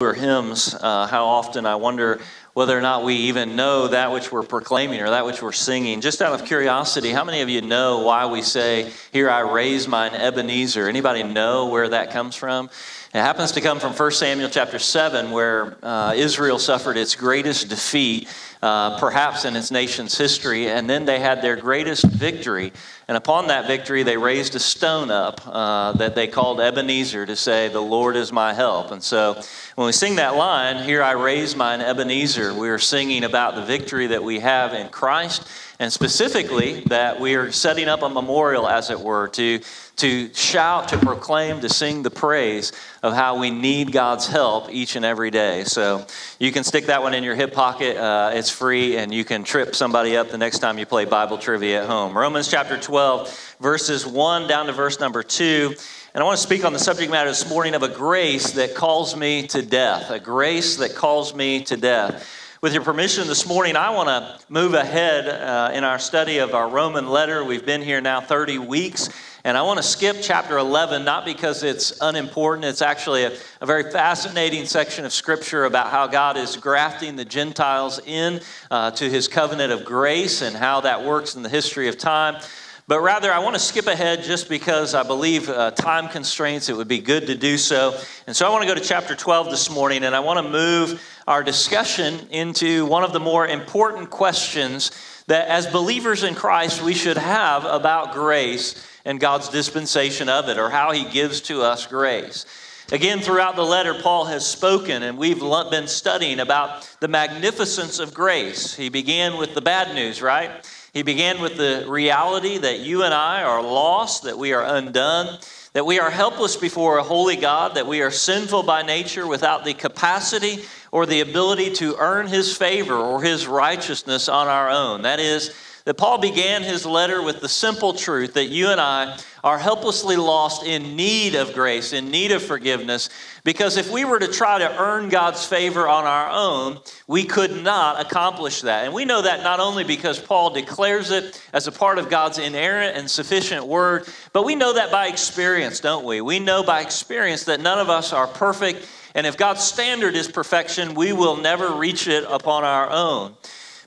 or hymns, uh, how often I wonder whether or not we even know that which we're proclaiming or that which we're singing. Just out of curiosity, how many of you know why we say, Here I raise mine Ebenezer? Anybody know where that comes from? It happens to come from 1 Samuel chapter 7, where uh, Israel suffered its greatest defeat, uh, perhaps in its nation's history, and then they had their greatest victory and upon that victory, they raised a stone up uh, that they called Ebenezer to say, The Lord is my help. And so when we sing that line, Here I raise mine Ebenezer, we are singing about the victory that we have in Christ, and specifically that we are setting up a memorial, as it were, to to shout, to proclaim, to sing the praise of how we need God's help each and every day. So you can stick that one in your hip pocket. Uh, it's free, and you can trip somebody up the next time you play Bible trivia at home. Romans chapter 12, verses 1 down to verse number 2. And I want to speak on the subject matter this morning of a grace that calls me to death, a grace that calls me to death. With your permission this morning, I want to move ahead uh, in our study of our Roman letter. We've been here now 30 weeks. And I want to skip chapter 11, not because it's unimportant. It's actually a, a, very fascinating section of scripture about how God is grafting the Gentiles in uh, to his covenant of grace and how that works in the history of time. But rather, I want to skip ahead just because I believe uh, time constraints, it would be good to do so. And so I want to go to chapter 12 this morning, and I want to move our discussion into one of the more important questions that as believers in Christ we should have about grace and God's dispensation of it, or how He gives to us grace. Again, throughout the letter, Paul has spoken, and we've been studying about the magnificence of grace. He began with the bad news, right? He began with the reality that you and I are lost, that we are undone, that we are helpless before a holy God, that we are sinful by nature without the capacity or the ability to earn His favor or His righteousness on our own. That is, that Paul began his letter with the simple truth that you and I are helplessly lost in need of grace, in need of forgiveness, because if we were to try to earn God's favor on our own, we could not accomplish that. And we know that not only because Paul declares it as a part of God's inerrant and sufficient word, but we know that by experience, don't we? We know by experience that none of us are perfect. And if God's standard is perfection, we will never reach it upon our own.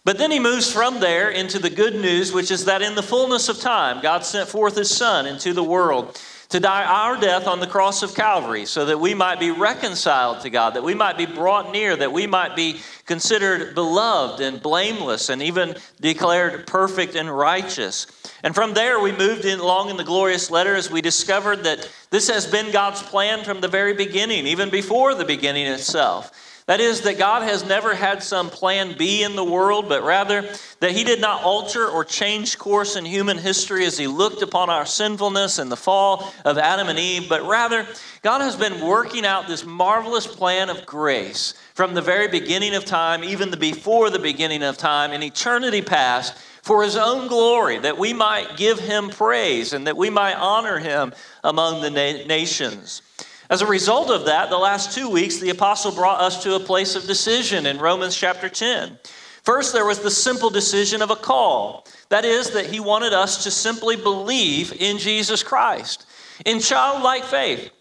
But then he moves from there into the good news, which is that in the fullness of time, God sent forth his Son into the world to die our death on the cross of Calvary so that we might be reconciled to God, that we might be brought near, that we might be considered beloved and blameless and even declared perfect and righteous. And from there, we moved in, along in the glorious letter as we discovered that this has been God's plan from the very beginning, even before the beginning itself. That is, that God has never had some plan B in the world, but rather that He did not alter or change course in human history as He looked upon our sinfulness and the fall of Adam and Eve, but rather God has been working out this marvelous plan of grace from the very beginning of time, even the before the beginning of time, in eternity past, for His own glory, that we might give Him praise and that we might honor Him among the na- nations. As a result of that, the last two weeks, the apostle brought us to a place of decision in Romans chapter 10. First, there was the simple decision of a call. That is, that he wanted us to simply believe in Jesus Christ. In childlike faith,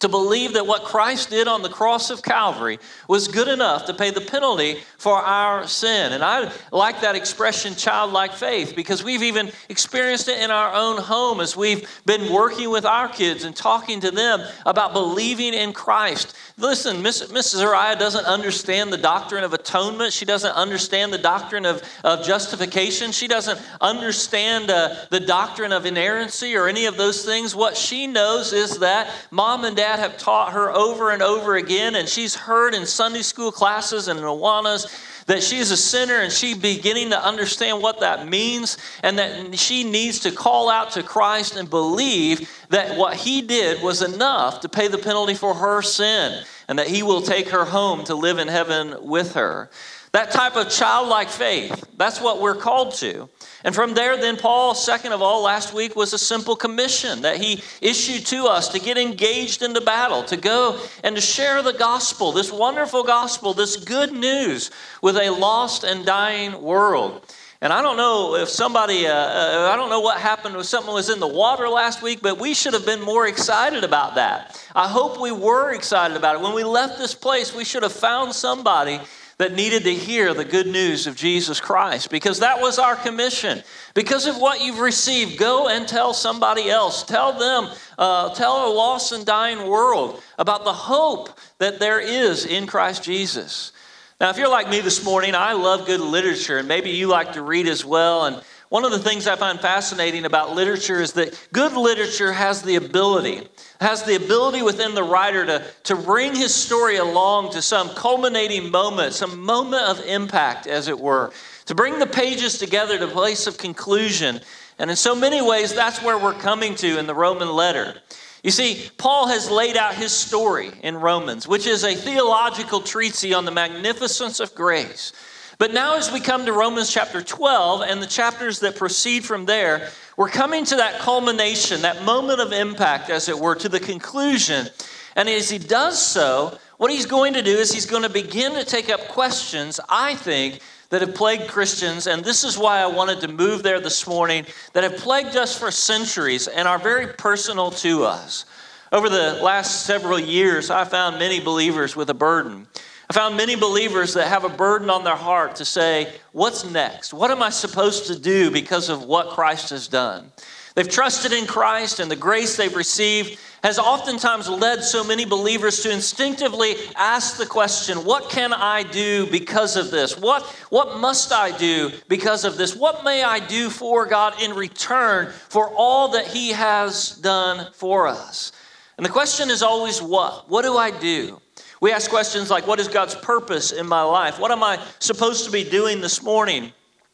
to believe that what Christ did on the cross of Calvary was good enough to pay the penalty for our sin. And I like that expression, childlike faith, because we've even experienced it in our own home as we've been working with our kids and talking to them about believing in Christ. Listen, Miss, Mrs. Uriah doesn't understand the doctrine of atonement. She doesn't understand the doctrine of, of justification. She doesn't understand uh, the doctrine of inerrancy or any of those things. What she knows is that mom and dad dad have taught her over and over again, and she's heard in Sunday school classes and in Awanas that she's a sinner and she's beginning to understand what that means, and that she needs to call out to Christ and believe that what he did was enough to pay the penalty for her sin, and that he will take her home to live in heaven with her. That type of childlike faith, that's what we're called to. And from there, then, Paul, second of all, last week was a simple commission that he issued to us to get engaged in the battle, to go and to share the gospel, this wonderful gospel, this good news with a lost and dying world. And I don't know if somebody, uh, uh, I don't know what happened if something was in the water last week, but we should have been more excited about that. I hope we were excited about it. When we left this place, we should have found somebody that needed to hear the good news of Jesus Christ because that was our commission. Because of what you've received, go and tell somebody else. Tell them, uh, tell a lost and dying world about the hope that there is in Christ Jesus. Now, if you're like me this morning, I love good literature, and maybe you like to read as well. And one of the things I find fascinating about literature is that good literature has the ability has the ability within the writer to, to bring his story along to some culminating moment, some moment of impact, as it were, to bring the pages together to a place of conclusion. And in so many ways, that's where we're coming to in the Roman letter. You see, Paul has laid out his story in Romans, which is a theological treatise on the magnificence of grace. But now, as we come to Romans chapter 12 and the chapters that proceed from there, we're coming to that culmination, that moment of impact, as it were, to the conclusion. And as he does so, what he's going to do is he's going to begin to take up questions, I think, that have plagued Christians, and this is why I wanted to move there this morning, that have plagued us for centuries and are very personal to us. Over the last several years, I found many believers with a burden. I found many believers that have a burden on their heart to say, What's next? What am I supposed to do because of what Christ has done? They've trusted in Christ, and the grace they've received has oftentimes led so many believers to instinctively ask the question, What can I do because of this? What, what must I do because of this? What may I do for God in return for all that He has done for us? And the question is always, What? What do I do? We ask questions like, What is God's purpose in my life? What am I supposed to be doing this morning?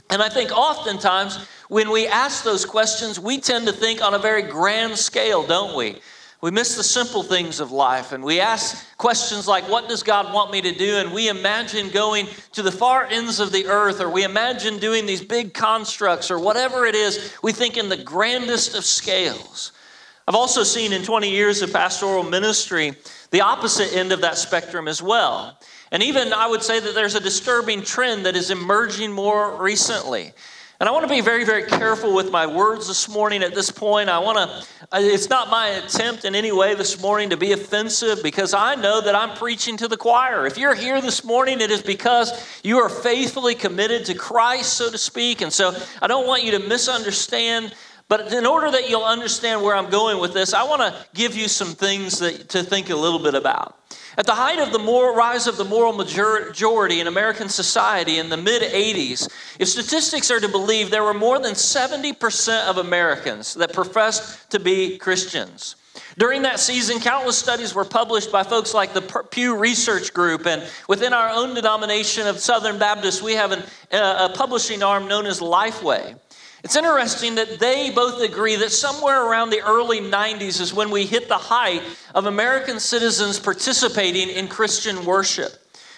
And I think oftentimes when we ask those questions, we tend to think on a very grand scale, don't we? We miss the simple things of life and we ask questions like, What does God want me to do? And we imagine going to the far ends of the earth, or we imagine doing these big constructs, or whatever it is, we think in the grandest of scales. I've also seen in 20 years of pastoral ministry the opposite end of that spectrum as well. And even I would say that there's a disturbing trend that is emerging more recently. And I want to be very, very careful with my words this morning at this point. I want to, it's not my attempt in any way this morning to be offensive because I know that I'm preaching to the choir. If you're here this morning, it is because you are faithfully committed to Christ, so to speak. And so I don't want you to misunderstand but in order that you'll understand where I'm going with this, I want to give you some things that, to think a little bit about. At the height of the moral, rise of the moral majority in American society in the mid 80s, if statistics are to believe, there were more than 70% of Americans that professed to be Christians. During that season, countless studies were published by folks like the Pew Research Group, and within our own denomination of Southern Baptists, we have an, uh, a publishing arm known as Lifeway. It's interesting that they both agree that somewhere around the early 90s is when we hit the height of American citizens participating in Christian worship.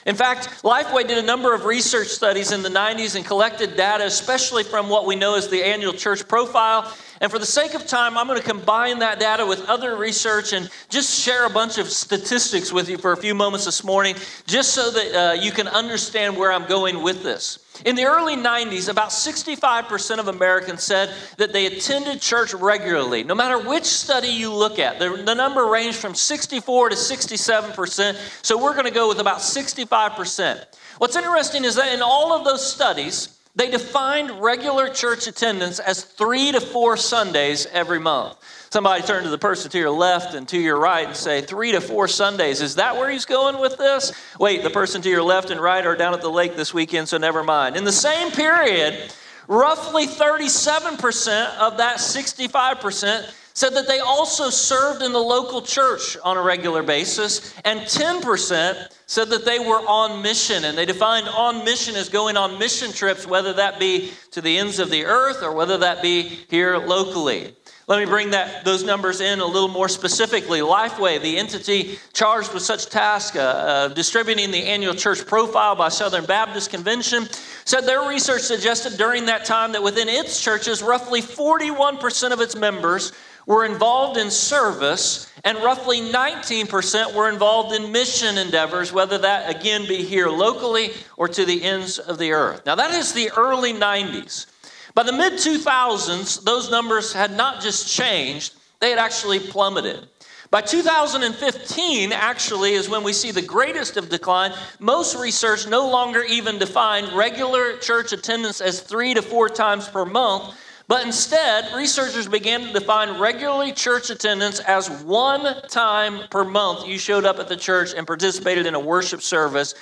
In fact, Lifeway did a number of research studies in the 90s and collected data, especially from what we know as the annual church profile. And for the sake of time, I'm going to combine that data with other research and just share a bunch of statistics with you for a few moments this morning, just so that uh, you can understand where I'm going with this. In the early 90s, about 65% of Americans said that they attended church regularly. No matter which study you look at, the, the number ranged from 64 to 67%. So we're going to go with about 65%. What's interesting is that in all of those studies, they defined regular church attendance as three to four Sundays every month. Somebody turn to the person to your left and to your right and say, Three to four Sundays. Is that where he's going with this? Wait, the person to your left and right are down at the lake this weekend, so never mind. In the same period, roughly 37% of that 65% said that they also served in the local church on a regular basis, and 10% said that they were on mission. And they defined on mission as going on mission trips, whether that be to the ends of the earth or whether that be here locally. Let me bring that, those numbers in a little more specifically. Lifeway, the entity charged with such task uh, of distributing the annual church profile by Southern Baptist Convention, said their research suggested during that time that within its churches, roughly 41% of its members were involved in service, and roughly 19% were involved in mission endeavors, whether that again be here locally or to the ends of the earth. Now, that is the early 90s. By the mid 2000s, those numbers had not just changed, they had actually plummeted. By 2015, actually, is when we see the greatest of decline. Most research no longer even defined regular church attendance as three to four times per month, but instead, researchers began to define regularly church attendance as one time per month you showed up at the church and participated in a worship service.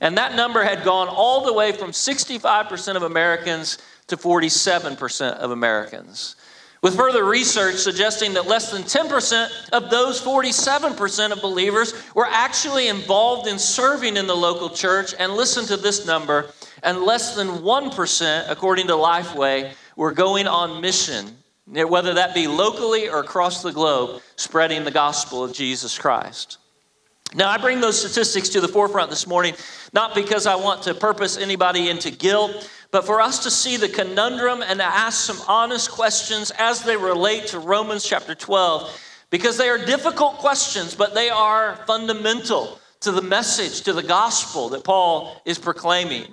And that number had gone all the way from 65% of Americans to 47% of Americans. With further research suggesting that less than 10% of those 47% of believers were actually involved in serving in the local church, and listen to this number, and less than 1%, according to Lifeway, were going on mission, whether that be locally or across the globe, spreading the gospel of Jesus Christ. Now, I bring those statistics to the forefront this morning, not because I want to purpose anybody into guilt but for us to see the conundrum and to ask some honest questions as they relate to Romans chapter 12, because they are difficult questions, but they are fundamental to the message, to the gospel that Paul is proclaiming.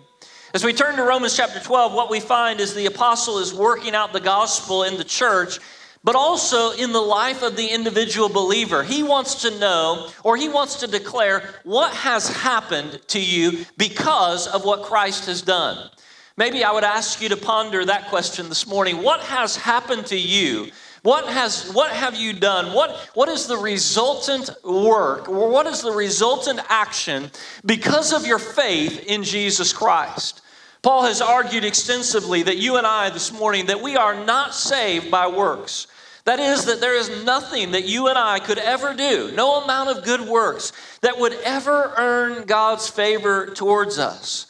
As we turn to Romans chapter 12, what we find is the apostle is working out the gospel in the church, but also in the life of the individual believer. He wants to know or he wants to declare what has happened to you because of what Christ has done. Maybe I would ask you to ponder that question this morning. What has happened to you? What, has, what have you done? What, what is the resultant work, or what is the resultant action because of your faith in Jesus Christ? Paul has argued extensively that you and I this morning that we are not saved by works. That is, that there is nothing that you and I could ever do, no amount of good works, that would ever earn God's favor towards us.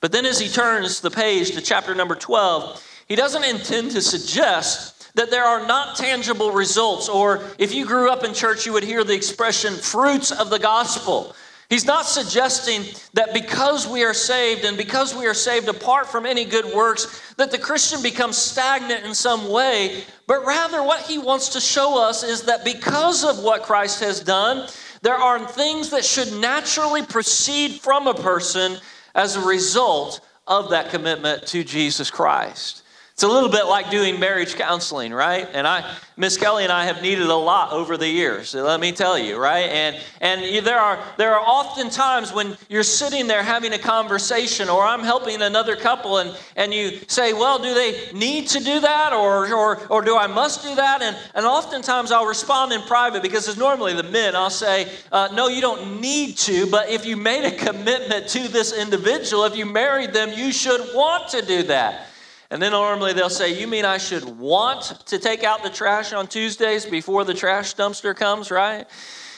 But then as he turns the page to chapter number 12, he doesn't intend to suggest that there are not tangible results, or if you grew up in church, you would hear the expression fruits of the gospel. He's not suggesting that because we are saved and because we are saved apart from any good works, that the Christian becomes stagnant in some way, but rather what he wants to show us is that because of what Christ has done, there are things that should naturally proceed from a person as a result of that commitment to Jesus Christ. It's a little bit like doing marriage counseling, right? And I, Miss Kelly and I have needed a lot over the years. Let me tell you, right? And and there are there are often times when you're sitting there having a conversation, or I'm helping another couple, and and you say, well, do they need to do that, or or or do I must do that? And and oftentimes I'll respond in private because it's normally the men. I'll say, uh, no, you don't need to, but if you made a commitment to this individual, if you married them, you should want to do that. And then normally they'll say, You mean I should want to take out the trash on Tuesdays before the trash dumpster comes, right?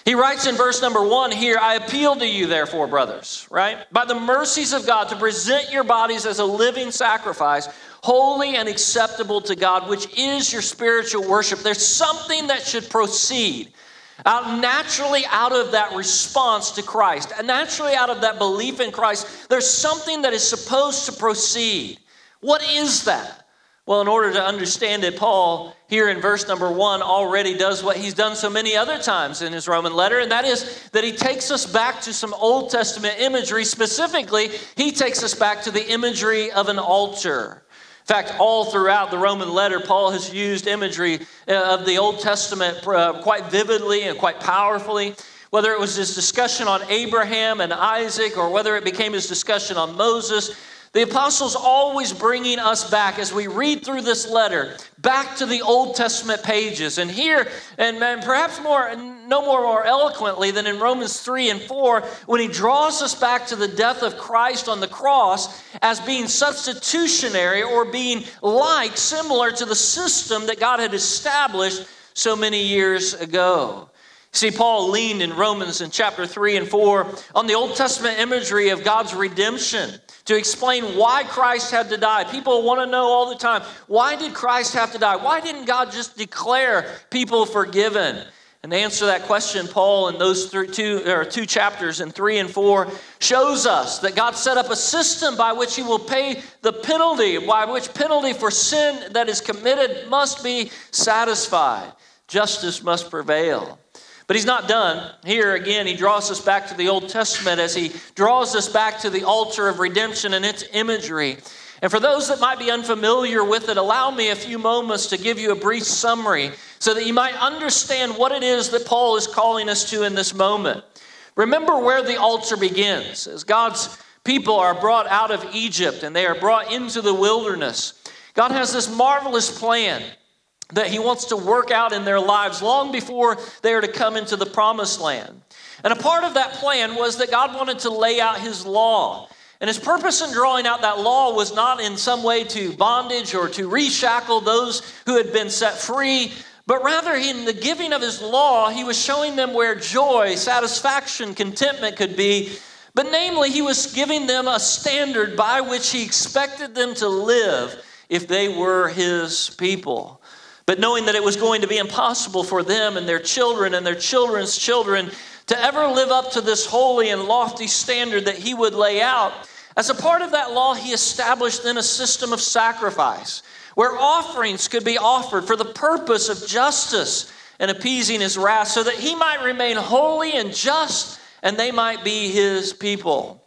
He writes in verse number one here, I appeal to you, therefore, brothers, right? By the mercies of God, to present your bodies as a living sacrifice, holy and acceptable to God, which is your spiritual worship. There's something that should proceed out naturally out of that response to Christ, and naturally out of that belief in Christ. There's something that is supposed to proceed. What is that? Well, in order to understand it, Paul, here in verse number one, already does what he's done so many other times in his Roman letter, and that is that he takes us back to some Old Testament imagery. Specifically, he takes us back to the imagery of an altar. In fact, all throughout the Roman letter, Paul has used imagery uh, of the Old Testament uh, quite vividly and quite powerfully. Whether it was his discussion on Abraham and Isaac, or whether it became his discussion on Moses, the apostles always bringing us back as we read through this letter back to the Old Testament pages. And here, and, perhaps more, no more, more eloquently than in Romans 3 and 4, when he draws us back to the death of Christ on the cross as being substitutionary or being like, similar to the system that God had established so many years ago. See, Paul leaned in Romans in chapter 3 and 4 on the Old Testament imagery of God's redemption to explain why Christ had to die. People want to know all the time why did Christ have to die? Why didn't God just declare people forgiven? And to answer that question, Paul, in those two, or two chapters, in three and four, shows us that God set up a system by which He will pay the penalty, by which penalty for sin that is committed must be satisfied. Justice must prevail. But he's not done. Here again, he draws us back to the Old Testament as he draws us back to the altar of redemption and its imagery. And for those that might be unfamiliar with it, allow me a few moments to give you a brief summary so that you might understand what it is that Paul is calling us to in this moment. Remember where the altar begins. As God's people are brought out of Egypt and they are brought into the wilderness, God has this marvelous plan that He wants to work out in their lives long before they are to come into the promised land. And a part of that plan was that God wanted to lay out His law. And His purpose in drawing out that law was not in some way to bondage or to reshackle those who had been set free, but rather in the giving of His law, He was showing them where joy, satisfaction, contentment could be. But namely, He was giving them a standard by which He expected them to live if they were His people. But knowing that it was going to be impossible for them and their children and their children's children to ever live up to this holy and lofty standard that he would lay out, as a part of that law, he established then a system of sacrifice where offerings could be offered for the purpose of justice and appeasing his wrath so that he might remain holy and just and they might be his people.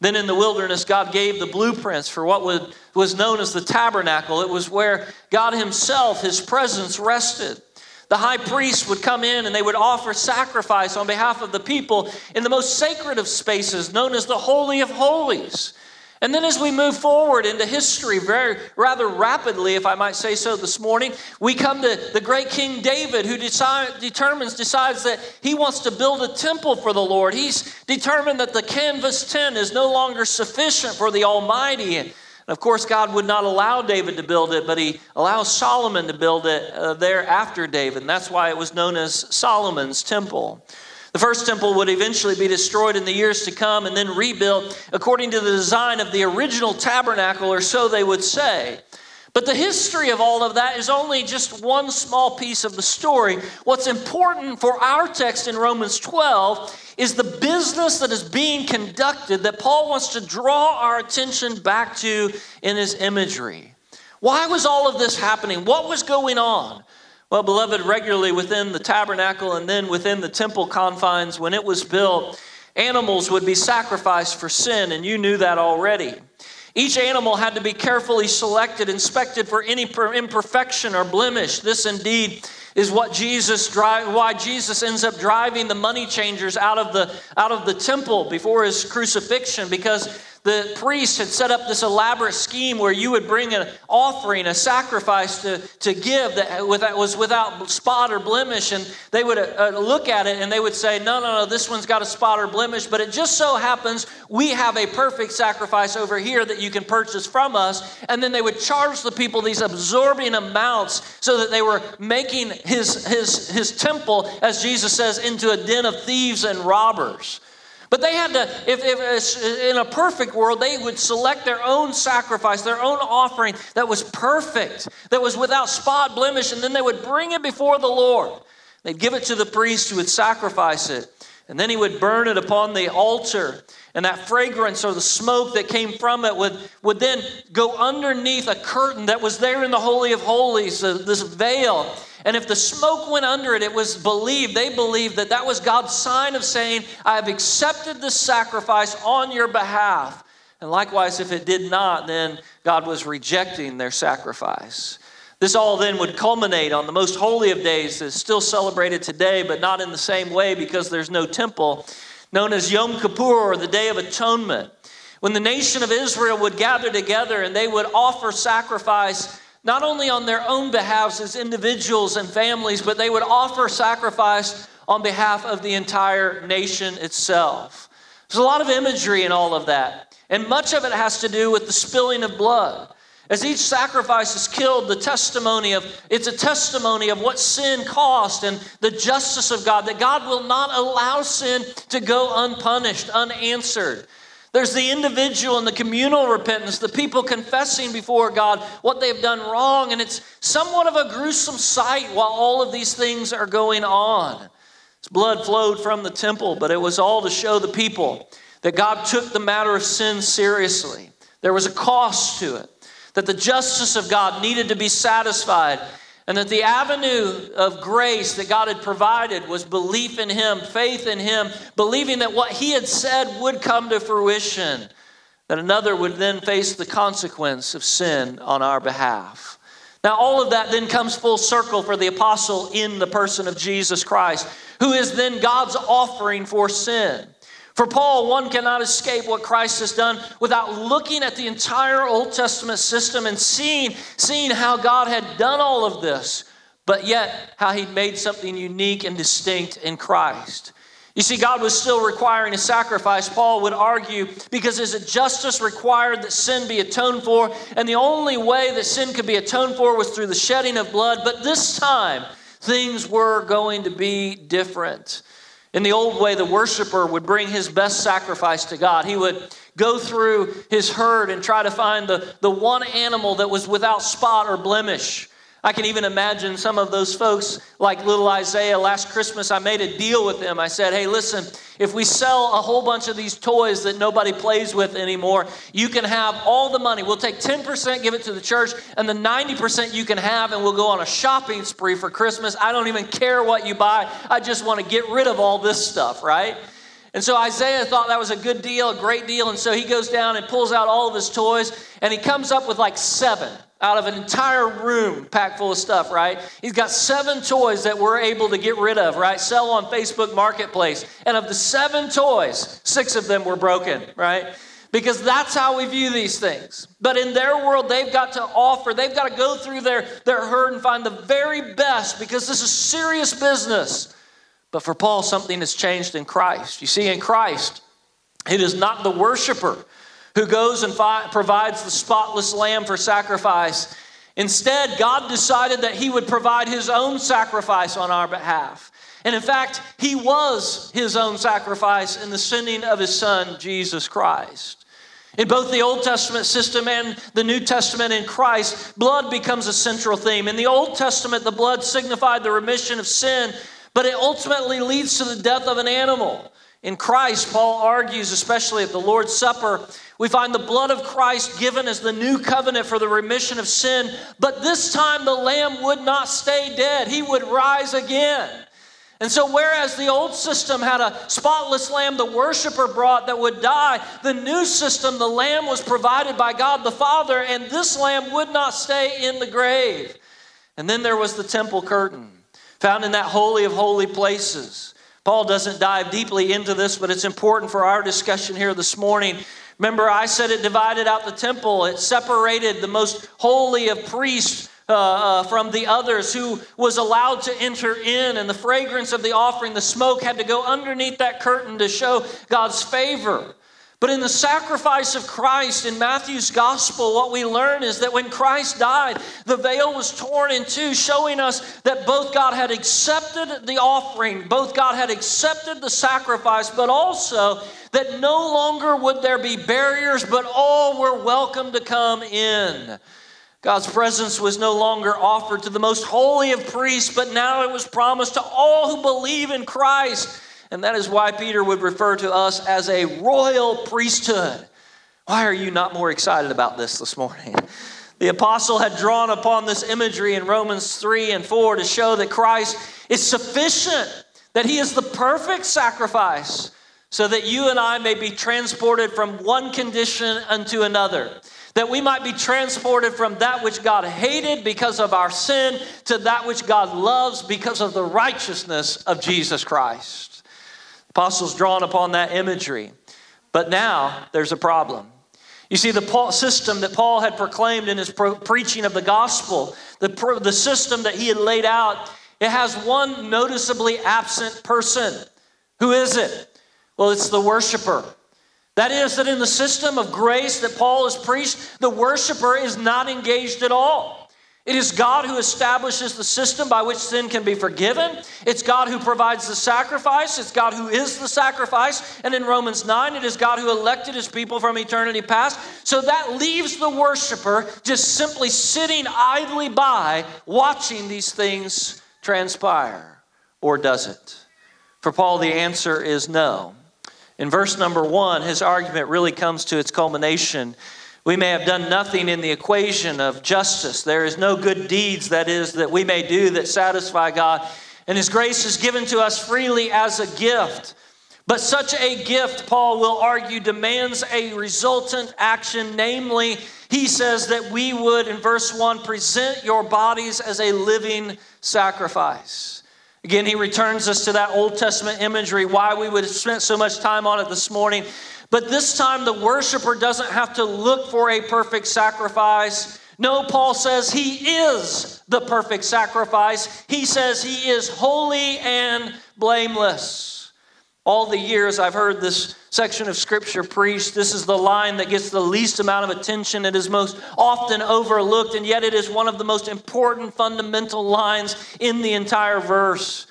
Then in the wilderness, God gave the blueprints for what would, was known as the tabernacle. It was where God Himself, His presence, rested. The high priest would come in and they would offer sacrifice on behalf of the people in the most sacred of spaces, known as the Holy of Holies. And then as we move forward into history very rather rapidly, if I might say so this morning, we come to the great King David who decide, determines, decides that he wants to build a temple for the Lord. He's determined that the canvas tent is no longer sufficient for the Almighty. And of course, God would not allow David to build it, but he allows Solomon to build it uh, there after David. And that's why it was known as Solomon's temple. The first temple would eventually be destroyed in the years to come and then rebuilt according to the design of the original tabernacle, or so they would say. But the history of all of that is only just one small piece of the story. What's important for our text in Romans 12 is the business that is being conducted that Paul wants to draw our attention back to in his imagery. Why was all of this happening? What was going on? Well, beloved, regularly within the tabernacle and then within the temple confines, when it was built, animals would be sacrificed for sin, and you knew that already. Each animal had to be carefully selected, inspected for any imperfection or blemish. This indeed is what Jesus drive, why Jesus ends up driving the money changers out of the out of the temple before his crucifixion because the priest had set up this elaborate scheme where you would bring an offering, a sacrifice to, to give that was without spot or blemish. And they would uh, look at it and they would say, No, no, no, this one's got a spot or blemish. But it just so happens we have a perfect sacrifice over here that you can purchase from us. And then they would charge the people these absorbing amounts so that they were making his, his, his temple, as Jesus says, into a den of thieves and robbers. But they had to, if, if in a perfect world, they would select their own sacrifice, their own offering that was perfect, that was without spot, blemish, and then they would bring it before the Lord. They'd give it to the priest who would sacrifice it, and then he would burn it upon the altar. And that fragrance or the smoke that came from it would, would then go underneath a curtain that was there in the Holy of Holies, this veil. And if the smoke went under it, it was believed, they believed that that was God's sign of saying, I have accepted this sacrifice on your behalf. And likewise, if it did not, then God was rejecting their sacrifice. This all then would culminate on the most holy of days that's still celebrated today, but not in the same way because there's no temple, known as Yom Kippur or the Day of Atonement. When the nation of Israel would gather together and they would offer sacrifice not only on their own behalves as individuals and families, but they would offer sacrifice on behalf of the entire nation itself. There's a lot of imagery in all of that, and much of it has to do with the spilling of blood. As each sacrifice is killed, the testimony of it's a testimony of what sin cost and the justice of God, that God will not allow sin to go unpunished, unanswered. There's the individual and the communal repentance, the people confessing before God what they've done wrong. And it's somewhat of a gruesome sight while all of these things are going on. His blood flowed from the temple, but it was all to show the people that God took the matter of sin seriously. There was a cost to it, that the justice of God needed to be satisfied. And that the avenue of grace that God had provided was belief in Him, faith in Him, believing that what He had said would come to fruition, that another would then face the consequence of sin on our behalf. Now, all of that then comes full circle for the apostle in the person of Jesus Christ, who is then God's offering for sin. For Paul, one cannot escape what Christ has done without looking at the entire Old Testament system and seeing, seeing how God had done all of this, but yet how he'd made something unique and distinct in Christ. You see, God was still requiring a sacrifice, Paul would argue, because is it justice required that sin be atoned for, and the only way that sin could be atoned for was through the shedding of blood. But this time, things were going to be different. In the old way, the worshiper would bring his best sacrifice to God. He would go through his herd and try to find the, the one animal that was without spot or blemish. I can even imagine some of those folks, like little Isaiah. Last Christmas, I made a deal with him. I said, Hey, listen, if we sell a whole bunch of these toys that nobody plays with anymore, you can have all the money. We'll take 10%, give it to the church, and the 90% you can have, and we'll go on a shopping spree for Christmas. I don't even care what you buy. I just want to get rid of all this stuff, right? And so Isaiah thought that was a good deal, a great deal. And so he goes down and pulls out all of his toys, and he comes up with like seven out of an entire room packed full of stuff, right? He's got seven toys that we're able to get rid of, right? Sell on Facebook Marketplace. And of the seven toys, six of them were broken, right? Because that's how we view these things. But in their world, they've got to offer, they've got to go through their, their herd and find the very best because this is serious business. But for Paul, something has changed in Christ. You see, in Christ, it is not the worshiper who goes and fi- provides the spotless lamb for sacrifice. Instead, God decided that He would provide His own sacrifice on our behalf. And in fact, He was His own sacrifice in the sending of His Son, Jesus Christ. In both the Old Testament system and the New Testament in Christ, blood becomes a central theme. In the Old Testament, the blood signified the remission of sin, but it ultimately leads to the death of an animal. In Christ, Paul argues, especially at the Lord's Supper, we find the blood of Christ given as the new covenant for the remission of sin, but this time the lamb would not stay dead, he would rise again. And so, whereas the old system had a spotless lamb the worshiper brought that would die, the new system, the lamb was provided by God the Father, and this lamb would not stay in the grave. And then there was the temple curtain, found in that holy of holy places. Paul doesn't dive deeply into this, but it's important for our discussion here this morning. Remember, I said it divided out the temple, it separated the most holy of priests. Uh, uh, from the others who was allowed to enter in, and the fragrance of the offering, the smoke had to go underneath that curtain to show God's favor. But in the sacrifice of Christ in Matthew's gospel, what we learn is that when Christ died, the veil was torn in two, showing us that both God had accepted the offering, both God had accepted the sacrifice, but also that no longer would there be barriers, but all were welcome to come in. God's presence was no longer offered to the most holy of priests, but now it was promised to all who believe in Christ. And that is why Peter would refer to us as a royal priesthood. Why are you not more excited about this this morning? The apostle had drawn upon this imagery in Romans 3 and 4 to show that Christ is sufficient, that he is the perfect sacrifice, so that you and I may be transported from one condition unto another. That we might be transported from that which God hated because of our sin to that which God loves because of the righteousness of Jesus Christ. Apostles drawn upon that imagery. But now there's a problem. You see, the system that Paul had proclaimed in his pro- preaching of the gospel, the, pro- the system that he had laid out, it has one noticeably absent person. Who is it? Well, it's the worshiper. That is, that in the system of grace that Paul has preached, the worshiper is not engaged at all. It is God who establishes the system by which sin can be forgiven. It's God who provides the sacrifice. It's God who is the sacrifice. And in Romans 9, it is God who elected his people from eternity past. So that leaves the worshiper just simply sitting idly by, watching these things transpire. Or does it? For Paul, the answer is no. In verse number one, his argument really comes to its culmination We may have done nothing in the equation of justice. There is no good deeds, that is, that we may do that satisfy God. And His grace is given to us freely as a gift. But such a gift, Paul will argue, demands a resultant action. Namely, he says that we would, in verse 1, present your bodies as a living sacrifice. Again, he returns us to that Old Testament imagery, why we would have spent so much time on it this morning. But this time, the worshiper doesn't have to look for a perfect sacrifice. No, Paul says he is the perfect sacrifice. He says he is holy and blameless. All the years I've heard this section of scripture preached, this is the line that gets the least amount of attention. It is most often overlooked, and yet it is one of the most important fundamental lines in the entire verse.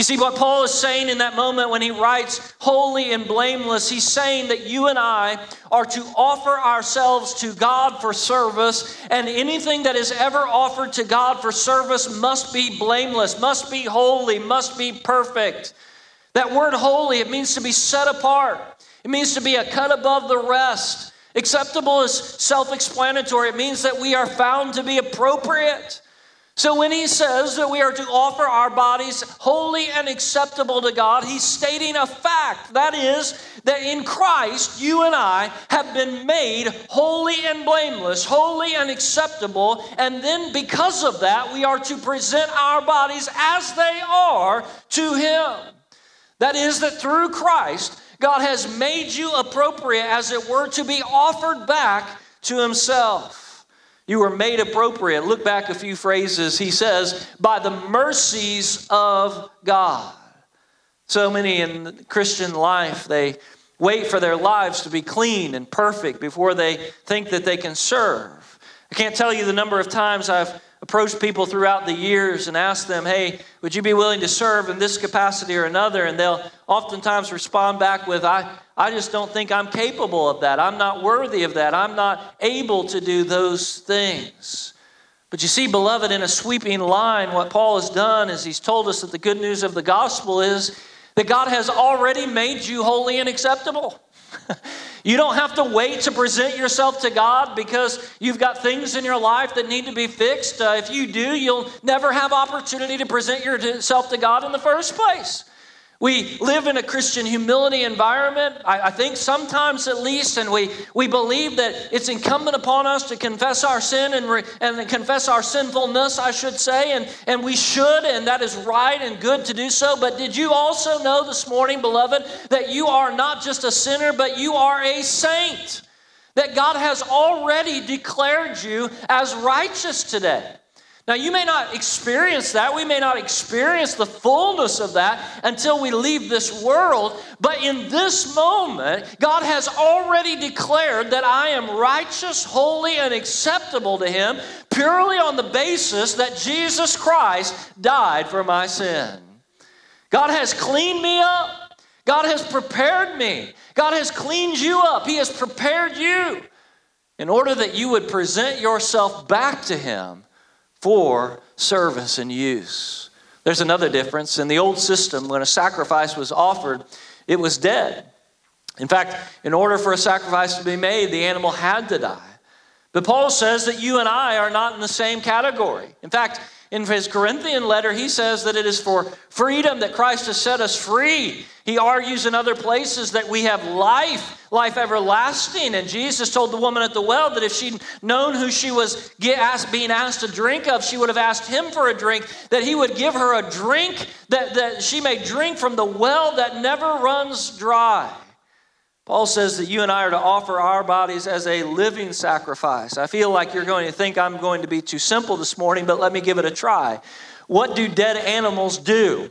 You see, what Paul is saying in that moment when he writes holy and blameless, he's saying that you and I are to offer ourselves to God for service, and anything that is ever offered to God for service must be blameless, must be holy, must be perfect. That word holy, it means to be set apart, it means to be a cut above the rest. Acceptable is self explanatory, it means that we are found to be appropriate. So when he says that we are to offer our bodies holy and acceptable to God, he's stating a fact. That is, that in Christ, you and I have been made holy and blameless, holy and acceptable. And then because of that, we are to present our bodies as they are to him. That is, that through Christ, God has made you appropriate, as it were, to be offered back to himself. You were made appropriate. Look back a few phrases. He says, by the mercies of God. So many in Christian life, they wait for their lives to be clean and perfect before they think that they can serve. I can't tell you the number of times I've approached people throughout the years and asked them, hey, would you be willing to serve in this capacity or another? And they'll oftentimes respond back with, I, I just don't think I'm capable of that. I'm not worthy of that. I'm not able to do those things. But you see, beloved, in a sweeping line, what Paul has done is he's told us that the good news of the gospel is that God has already made you holy and acceptable. You don't have to wait to present yourself to God because you've got things in your life that need to be fixed. Uh, if you do, you'll never have opportunity to present yourself to God in the first place. We live in a Christian humility environment, I, I, think sometimes at least, and we, we believe that it's incumbent upon us to confess our sin and, re, and confess our sinfulness, I should say, and, and we should, and that is right and good to do so. But did you also know this morning, beloved, that you are not just a sinner, but you are a saint? That God has already declared you as righteous today. Now, you may not experience that. We may not experience the fullness of that until we leave this world. But in this moment, God has already declared that I am righteous, holy, and acceptable to Him purely on the basis that Jesus Christ died for my sin. God has cleaned me up. God has prepared me. God has cleaned you up. He has prepared you in order that you would present yourself back to Him for service and use. There's another difference. In the old system, when a sacrifice was offered, it was dead. In fact, in order for a sacrifice to be made, the animal had to die. But Paul says that you and I are not in the same category. In fact, in his Corinthian letter, he says that it is for freedom that Christ has set us free. He argues in other places that we have life, life everlasting. And Jesus told the woman at the well that if she'd known who she was being asked to drink of, she would have asked him for a drink, that he would give her a drink that, that she may drink from the well that never runs dry. Paul says that you and I are to offer our bodies as a living sacrifice. I feel like you're going to think I'm going to be too simple this morning, but let me give it a try. What do dead animals do?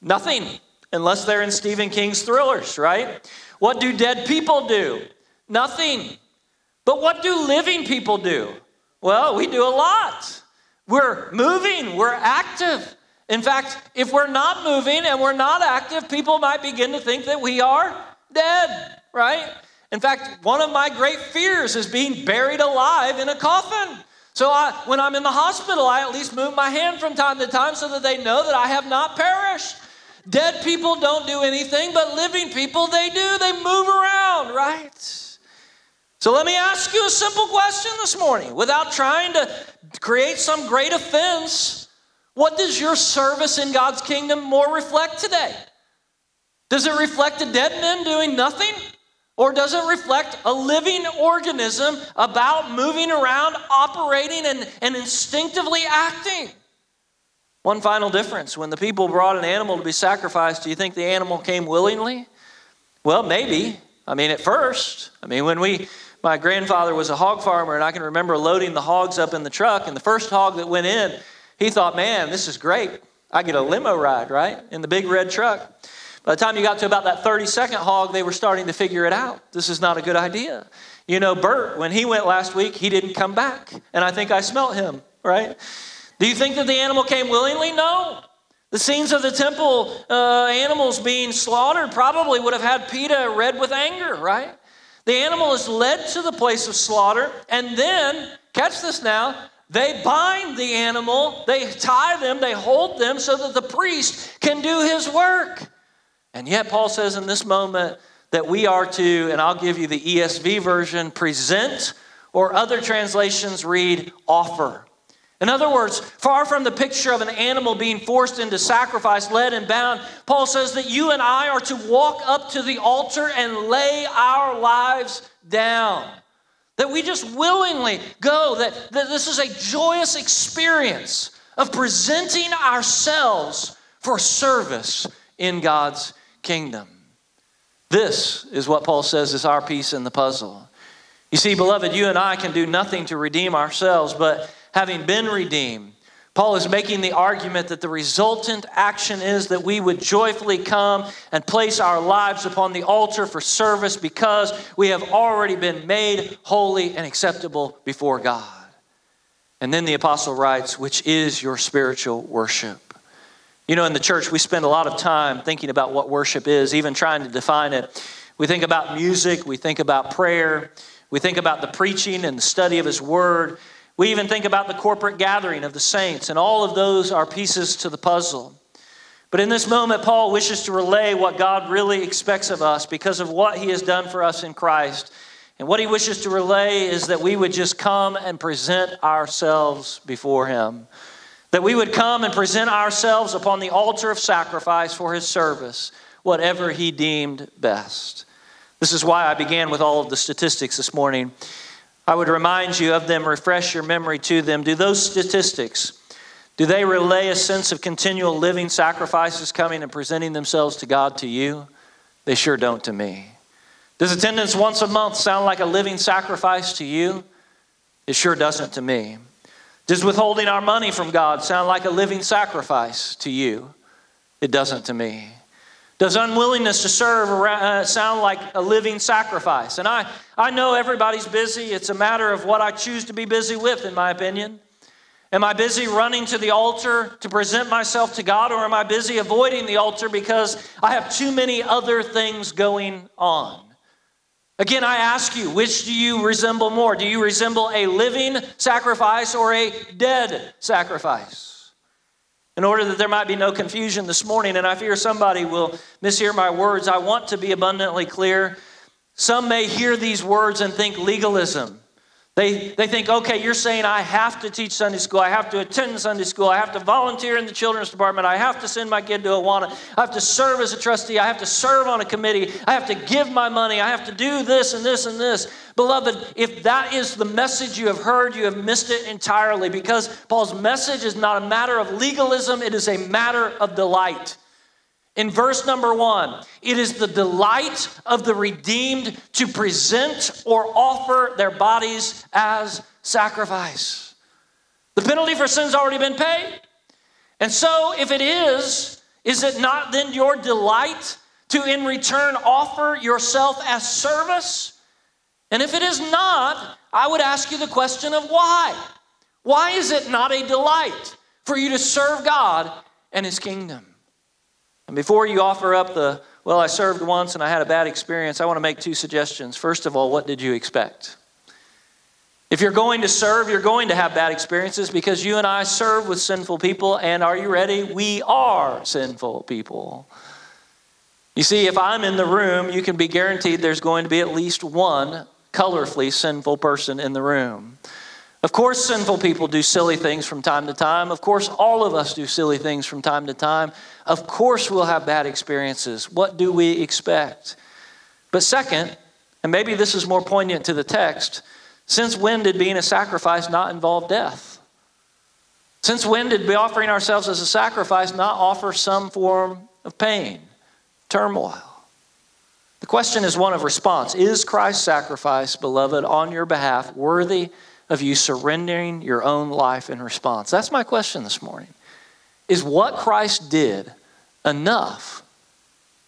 Nothing, unless they're in Stephen King's thrillers, right? What do dead people do? Nothing. But what do living people do? Well, we do a lot. We're moving, we're active. In fact, if we're not moving and we're not active, people might begin to think that we are dead right? In fact, one of my great fears is being buried alive in a coffin. So I, when I'm in the hospital, I at least move my hand from time to time so that they know that I have not perished. Dead people don't do anything, but living people, they do. They move around, right? So let me ask you a simple question this morning without trying to create some great offense. What does your service in God's kingdom more reflect today? Does it reflect a dead man doing nothing? Or does it reflect a living organism about moving around, operating, and, and instinctively acting? One final difference when the people brought an animal to be sacrificed, do you think the animal came willingly? Well, maybe. I mean, at first. I mean, when we, my grandfather was a hog farmer, and I can remember loading the hogs up in the truck, and the first hog that went in, he thought, man, this is great. I get a limo ride, right? In the big red truck. By the time you got to about that 30 second hog, they were starting to figure it out. This is not a good idea. You know, Bert, when he went last week, he didn't come back. And I think I smelt him, right? Do you think that the animal came willingly? No. The scenes of the temple uh, animals being slaughtered probably would have had PETA red with anger, right? The animal is led to the place of slaughter, and then, catch this now, they bind the animal, they tie them, they hold them so that the priest can do his work. And yet, Paul says in this moment that we are to, and I'll give you the ESV version, present, or other translations read offer. In other words, far from the picture of an animal being forced into sacrifice, led and bound, Paul says that you and I are to walk up to the altar and lay our lives down. That we just willingly go, that, that this is a joyous experience of presenting ourselves for service in God's kingdom. This is what Paul says is our piece in the puzzle. You see, beloved, you and I can do nothing to redeem ourselves, but having been redeemed, Paul is making the argument that the resultant action is that we would joyfully come and place our lives upon the altar for service because we have already been made holy and acceptable before God. And then the apostle writes, which is your spiritual worship. You know, in the church, we spend a lot of time thinking about what worship is, even trying to define it. We think about music, we think about prayer, we think about the preaching and the study of His Word. We even think about the corporate gathering of the saints, and all of those are pieces to the puzzle. But in this moment, Paul wishes to relay what God really expects of us because of what He has done for us in Christ. And what He wishes to relay is that we would just come and present ourselves before Him that we would come and present ourselves upon the altar of sacrifice for his service, whatever he deemed best. This is why I began with all of the statistics this morning. I would remind you of them, refresh your memory to them. Do those statistics do they relay a sense of continual living sacrifices coming and presenting themselves to God to you? They sure don't to me. Does attendance once a month sound like a living sacrifice to you? It sure doesn't to me. Does withholding our money from God sound like a living sacrifice to you? It doesn't to me. Does unwillingness to serve uh, sound like a living sacrifice? And I, I know everybody's busy. It's a matter of what I choose to be busy with, in my opinion. Am I busy running to the altar to present myself to God, or am I busy avoiding the altar because I have too many other things going on? Again, I ask you, which do you resemble more? Do you resemble a living sacrifice or a dead sacrifice? In order that there might be no confusion this morning, and I fear somebody will mishear my words, I want to be abundantly clear. Some may hear these words and think legalism. They, they think, okay, you're saying I have to teach Sunday school, I have to attend Sunday school, I have to volunteer in the children's department, I have to send my kid to Awana, I have to serve as a trustee, I have to serve on a committee, I have to give my money, I have to do this and this and this. Beloved, if that is the message you have heard, you have missed it entirely because Paul's message is not a matter of legalism, it is a matter of delight. In verse number one, it is the delight of the redeemed to present or offer their bodies as sacrifice. The penalty for sin's already been paid. And so, if it is, is it not then your delight to in return offer yourself as service? And if it is not, I would ask you the question of why. Why is it not a delight for you to serve God and His kingdom? And before you offer up the, well, I served once and I had a bad experience, I want to make two suggestions. First of all, what did you expect? If you're going to serve, you're going to have bad experiences because you and I serve with sinful people, and are you ready? We are sinful people. You see, if I'm in the room, you can be guaranteed there's going to be at least one colorfully sinful person in the room. Of course, sinful people do silly things from time to time. Of course, all of us do silly things from time to time. Of course, we'll have bad experiences. What do we expect? But, second, and maybe this is more poignant to the text, since when did being a sacrifice not involve death? Since when did be offering ourselves as a sacrifice not offer some form of pain, turmoil? The question is one of response. Is Christ's sacrifice, beloved, on your behalf worthy of you surrendering your own life in response? That's my question this morning. Is what Christ did enough?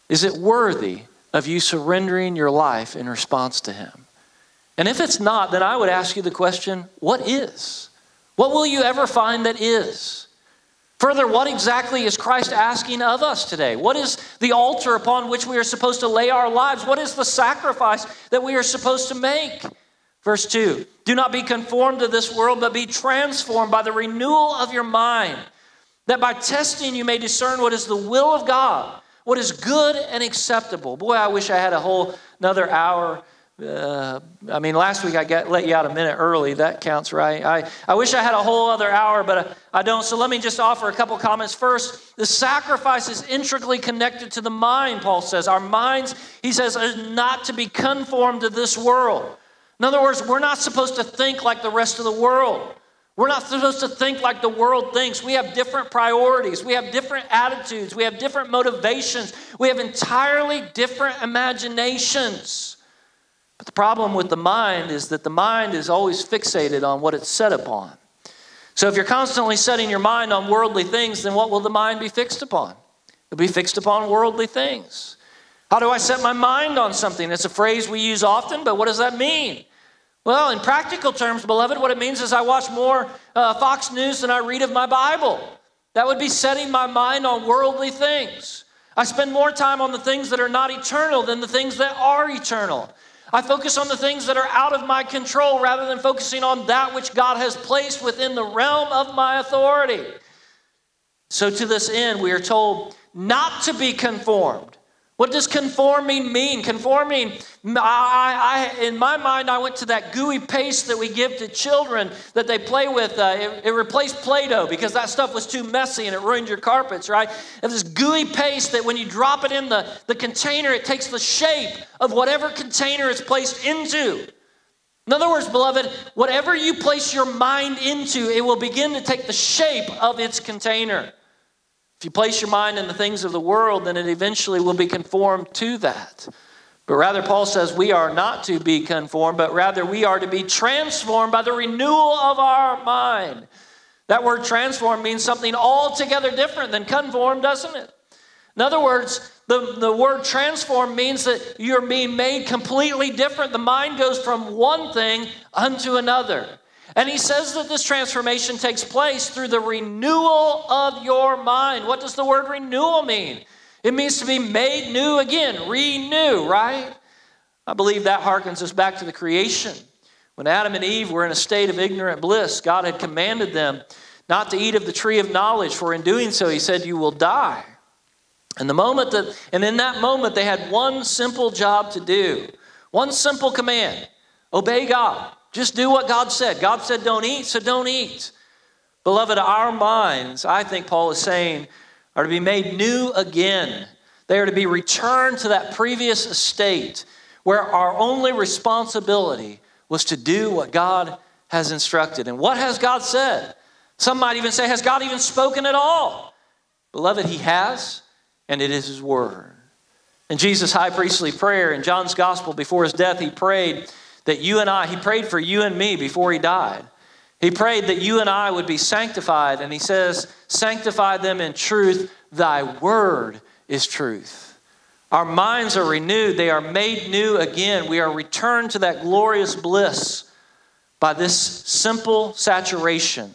Is it worthy of you surrendering your life in response to Him? And if it's not, then I would ask you the question what is? What will you ever find that is? Further, what exactly is Christ asking of us today? What is the altar upon which we are supposed to lay our lives? What is the sacrifice that we are supposed to make? Verse 2 Do not be conformed to this world, but be transformed by the renewal of your mind, that by testing you may discern what is the will of God, what is good and acceptable. Boy, I wish I had a whole another hour uh, I mean, last week I got, let you out a minute early. That counts, right? I, I wish I had a whole other hour, but I, I don't. So let me just offer a couple comments. First, the sacrifice is intricately connected to the mind, Paul says. Our minds, he says, are not to be conformed to this world. In other words, we're not supposed to think like the rest of the world. We're not supposed to think like the world thinks. We have different priorities. We have different attitudes. We have different motivations. We have entirely different imaginations. But the problem with the mind is that the mind is always fixated on what it's set upon. So if you're constantly setting your mind on worldly things, then what will the mind be fixed upon? It'll be fixed upon worldly things. How do I set my mind on something? It's a phrase we use often, but what does that mean? Well, in practical terms, beloved, what it means is I watch more uh, Fox News than I read of my Bible. That would be setting my mind on worldly things. I spend more time on the things that are not eternal than the things that are eternal. I focus on the things that are out of my control rather than focusing on that which God has placed within the realm of my authority. So, to this end, we are told not to be conformed what does conforming mean? Conforming, I, I, in my mind, I went to that gooey paste that we give to children that they play with. Uh, it, it, replaced Play Doh because that stuff was too messy and it ruined your carpets, right? And this gooey paste that when you drop it in the, the container, it takes the shape of whatever container it's placed into. In other words, beloved, whatever you place your mind into, it will begin to take the shape of its container. If you place your mind in the things of the world, then it eventually will be conformed to that. But rather, Paul says we are not to be conformed, but rather we are to be transformed by the renewal of our mind. That word transform means something altogether different than conform, doesn't it? In other words, the, the word transform means that you're being made completely different. The mind goes from one thing unto another. And he says that this transformation takes place through the renewal of your mind. What does the word renewal mean? It means to be made new again, renew, right? I believe that harkens us back to the creation. When Adam and Eve were in a state of ignorant bliss, God had commanded them not to eat of the tree of knowledge, for in doing so, he said, You will die. And the moment that, and in that moment, they had one simple job to do, one simple command obey God. Just do what God said. God said, don't eat, so don't eat. Beloved, our minds, I think Paul is saying, are to be made new again. They are to be returned to that previous estate where our only responsibility was to do what God has instructed. And what has God said? Some might even say, Has God even spoken at all? Beloved, He has, and it is His word. In Jesus' high priestly prayer in John's gospel before his death, he prayed, that you and I, he prayed for you and me before he died. He prayed that you and I would be sanctified, and he says, Sanctify them in truth. Thy word is truth. Our minds are renewed, they are made new again. We are returned to that glorious bliss by this simple saturation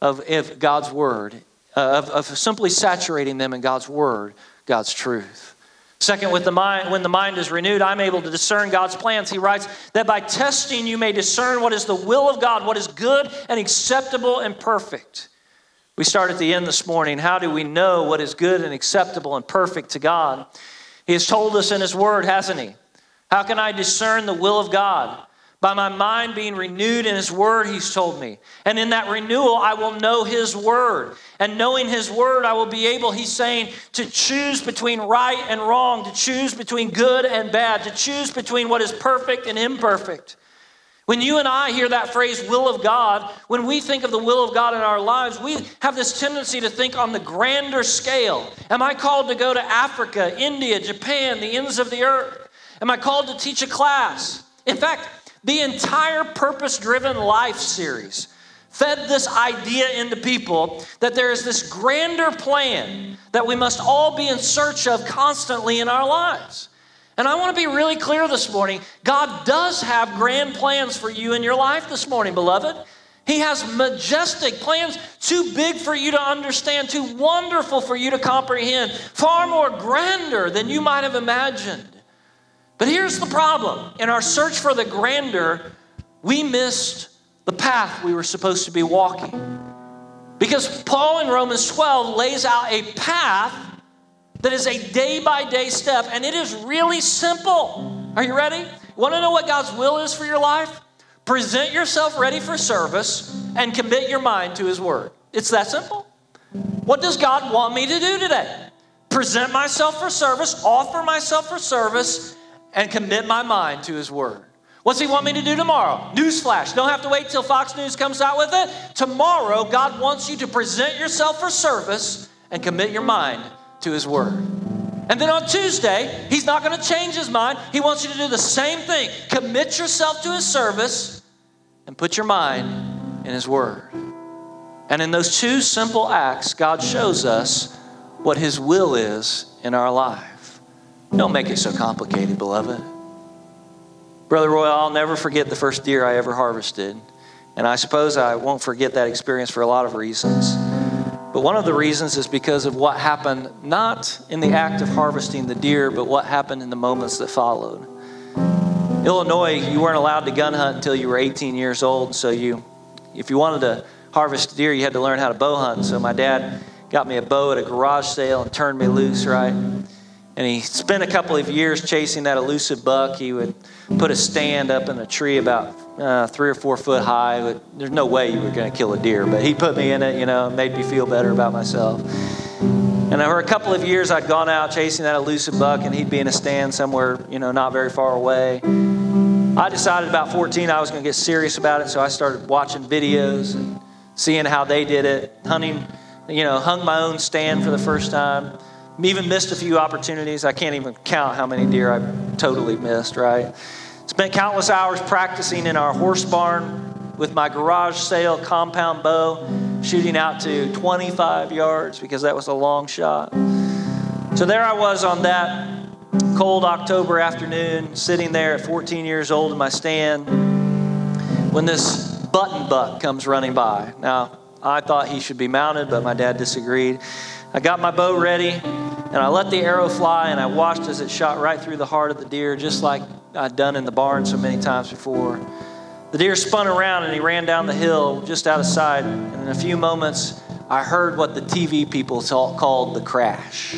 of, of God's word, uh, of, of simply saturating them in God's word, God's truth. Second, with the mind, when the mind is renewed, I'm able to discern God's plans. He writes that by testing you may discern what is the will of God, what is good and acceptable and perfect. We start at the end this morning. How do we know what is good and acceptable and perfect to God? He has told us in His Word, hasn't He? How can I discern the will of God? By my mind being renewed in His Word, He's told me. And in that renewal, I will know His Word. And knowing His Word, I will be able, He's saying, to choose between right and wrong, to choose between good and bad, to choose between what is perfect and imperfect. When you and I hear that phrase, will of God, when we think of the will of God in our lives, we have this tendency to think on the grander scale. Am I called to go to Africa, India, Japan, the ends of the earth? Am I called to teach a class? In fact, the entire purpose driven life series fed this idea into people that there is this grander plan that we must all be in search of constantly in our lives. And I want to be really clear this morning God does have grand plans for you in your life this morning, beloved. He has majestic plans, too big for you to understand, too wonderful for you to comprehend, far more grander than you might have imagined. But here's the problem in our search for the grandeur, we missed the path we were supposed to be walking. Because Paul in Romans 12 lays out a path that is a day by day step, and it is really simple. Are you ready? Want to know what God's will is for your life? Present yourself ready for service and commit your mind to His Word. It's that simple. What does God want me to do today? Present myself for service, offer myself for service, and commit my mind to His Word. What's He want me to do tomorrow? Newsflash. Don't have to wait till Fox News comes out with it. Tomorrow, God wants you to present yourself for service and commit your mind to His Word. And then on Tuesday, He's not going to change His mind. He wants you to do the same thing. Commit yourself to His service and put your mind in His Word. And in those two simple acts, God shows us what His will is in our life. Don't make it so complicated, beloved. Brother Roy, I'll never forget the first deer I ever harvested. And I suppose I won't forget that experience for a lot of reasons. But one of the reasons is because of what happened, not in the act of harvesting the deer, but what happened in the moments that followed. Illinois, you weren't allowed to gun hunt until you were 18 years old. So you, if you wanted to harvest deer, you had to learn how to bow hunt. So my dad got me a bow at a garage sale and turned me loose, right? And he spent a couple of years chasing that elusive buck. He would put a stand up in a tree about uh, three or four foot high. There's no way you were going to kill a deer, but he put me in it, you know, made me feel better about myself. And for a couple of years, I'd gone out chasing that elusive buck, and he'd be in a stand somewhere, you know, not very far away. I decided about 14 I was going to get serious about it, so I started watching videos and seeing how they did it, hunting, you know, hung my own stand for the first time even missed a few opportunities. I can't even count how many deer I totally missed, right? Spent countless hours practicing in our horse barn with my garage sale compound bow, shooting out to 25 yards because that was a long shot. So there I was on that cold October afternoon, sitting there at 14 years old in my stand when this button buck comes running by. Now, I thought he should be mounted, but my dad disagreed. I got my bow ready and I let the arrow fly and I watched as it shot right through the heart of the deer, just like I'd done in the barn so many times before. The deer spun around and he ran down the hill just out of sight. And in a few moments, I heard what the TV people called the crash.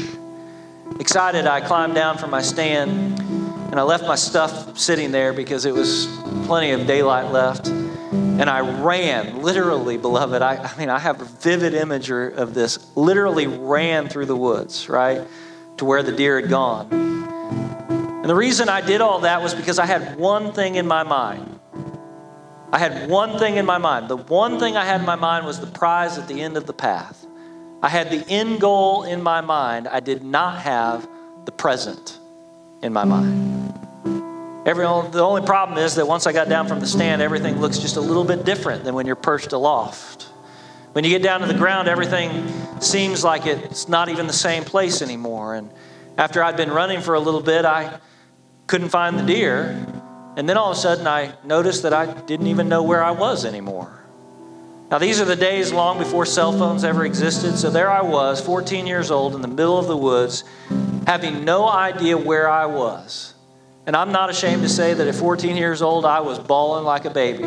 Excited, I climbed down from my stand and I left my stuff sitting there because it was plenty of daylight left. And I ran, literally, beloved. I, I mean, I have a vivid imagery of this. Literally ran through the woods, right, to where the deer had gone. And the reason I did all that was because I had one thing in my mind. I had one thing in my mind. The one thing I had in my mind was the prize at the end of the path. I had the end goal in my mind. I did not have the present in my mind. Every, the only problem is that once I got down from the stand, everything looks just a little bit different than when you're perched aloft. When you get down to the ground, everything seems like it's not even the same place anymore. And after I'd been running for a little bit, I couldn't find the deer. And then all of a sudden, I noticed that I didn't even know where I was anymore. Now, these are the days long before cell phones ever existed. So there I was, 14 years old, in the middle of the woods, having no idea where I was. And I'm not ashamed to say that at 14 years old, I was bawling like a baby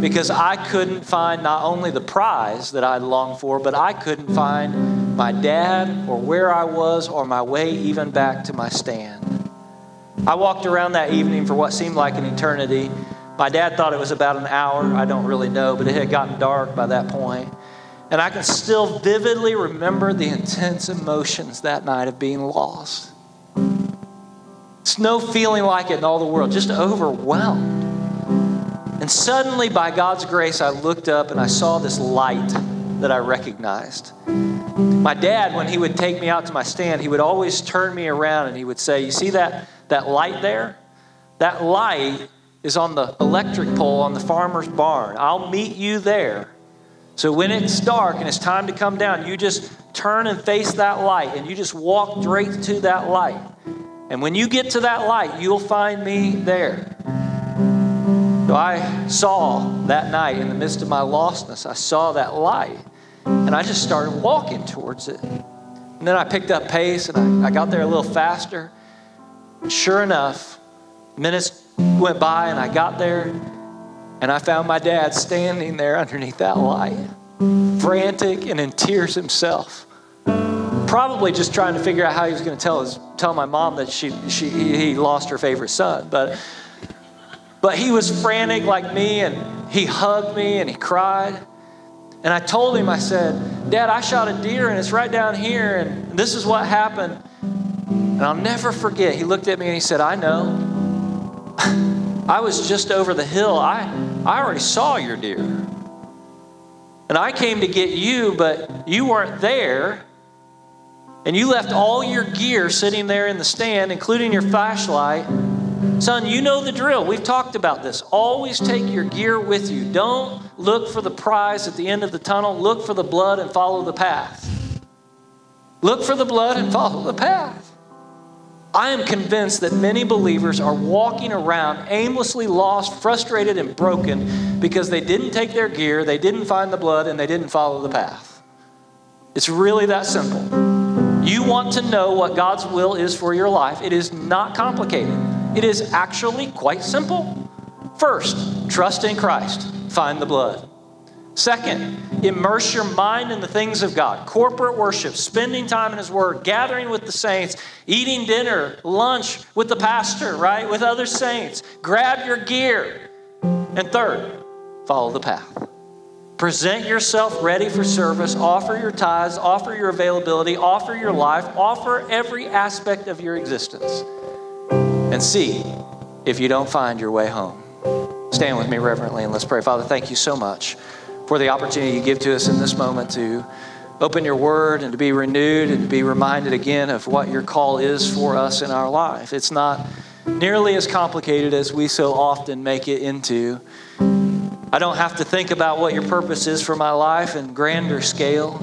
because I couldn't find not only the prize that I longed for, but I couldn't find my dad or where I was or my way even back to my stand. I walked around that evening for what seemed like an eternity, My dad thought it was about an hour. I don't really know, but it had gotten dark by that point. And I can still vividly remember the intense emotions that night of being lost. It's no feeling like it in all the world, just overwhelmed. And suddenly, by God's grace, I looked up and I saw this light that I recognized. My dad, when he would take me out to my stand, he would always turn me around and he would say, You see that, that light there? That light is on the electric pole on the farmer's barn. I'll meet you there. So when it's dark and it's time to come down, you just turn and face that light and you just walk straight to that light. And when you get to that light, you'll find me there. So I saw that night in the midst of my lostness, I saw that light. And I just started walking towards it. And then I picked up pace and I, I got there a little faster. And sure enough, minutes went by and I got there and I found my dad standing there underneath that light, frantic and in tears himself. Probably just trying to figure out how he was going to tell his tell my mom that she, she he lost her favorite son. But but he was frantic like me and he hugged me and he cried. And I told him, I said, Dad, I shot a deer and it's right down here, and this is what happened. And I'll never forget, he looked at me and he said, I know. I was just over the hill. I, I already saw your deer. And I came to get you, but you weren't there. And you left all your gear sitting there in the stand, including your flashlight. Son, you know the drill. We've talked about this. Always take your gear with you. Don't look for the prize at the end of the tunnel. Look for the blood and follow the path. Look for the blood and follow the path. I am convinced that many believers are walking around aimlessly lost, frustrated, and broken because they didn't take their gear, they didn't find the blood, and they didn't follow the path. It's really that simple. You want to know what God's will is for your life, it is not complicated. It is actually quite simple. First, trust in Christ, find the blood. Second, immerse your mind in the things of God. Corporate worship, spending time in His Word, gathering with the saints, eating dinner, lunch with the pastor, right? With other saints. Grab your gear. And third, follow the path. Present yourself ready for service. Offer your tithes, offer your availability, offer your life, offer every aspect of your existence and see if you don't find your way home. Stand with me reverently and let's pray. Father, thank you so much for the opportunity you give to us in this moment to open your word and to be renewed and to be reminded again of what your call is for us in our life. It's not nearly as complicated as we so often make it into. I don't have to think about what your purpose is for my life in grander scale.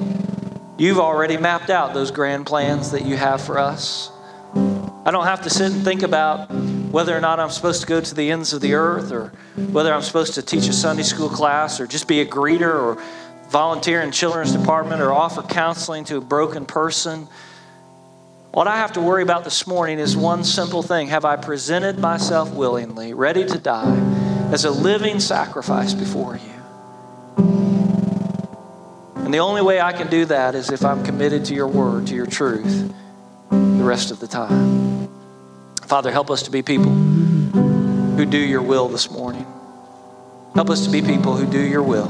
You've already mapped out those grand plans that you have for us. I don't have to sit and think about whether or not I'm supposed to go to the ends of the earth or whether I'm supposed to teach a Sunday school class or just be a greeter or volunteer in children's department or offer counseling to a broken person. What I have to worry about this morning is one simple thing Have I presented myself willingly, ready to die, as a living sacrifice before you? And the only way I can do that is if I'm committed to your word, to your truth, the rest of the time. Father, help us to be people who do your will this morning. Help us to be people who do your will.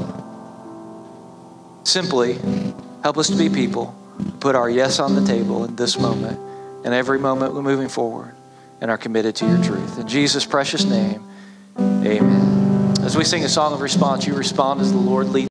Simply, help us to be people who put our yes on the table in this moment and every moment we're moving forward and are committed to your truth. In Jesus' precious name, amen. As we sing a song of response, you respond as the Lord leads.